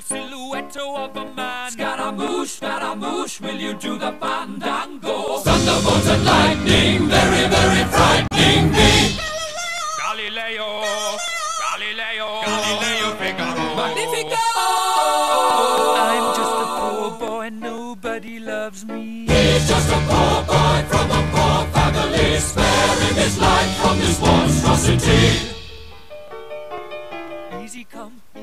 silhouette of a man. Scaramouche, Scaramouche, will you do the fandango? Thunderbolts and lightning, very, very frightening me. Galileo, Galileo, Galileo Figaro. Magnifico! I'm just a poor boy and nobody loves me. He's just a poor boy from a poor family, sparing his life from this monstrosity. Easy come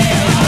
yeah.